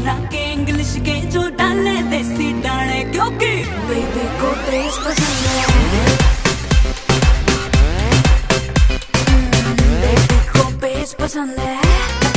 हरा के इंग्लिश के जो डाले देसी डाले, क्योंकि बेबी को तेज पसंद है। हम्म, बेबी को बेस पसंद है।